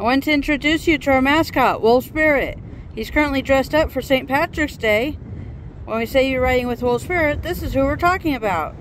I want to introduce you to our mascot, Wolvespirit. He's currently dressed up for St. Patrick's Day. When we say you're riding with Wolvespirit, this is who we're talking about.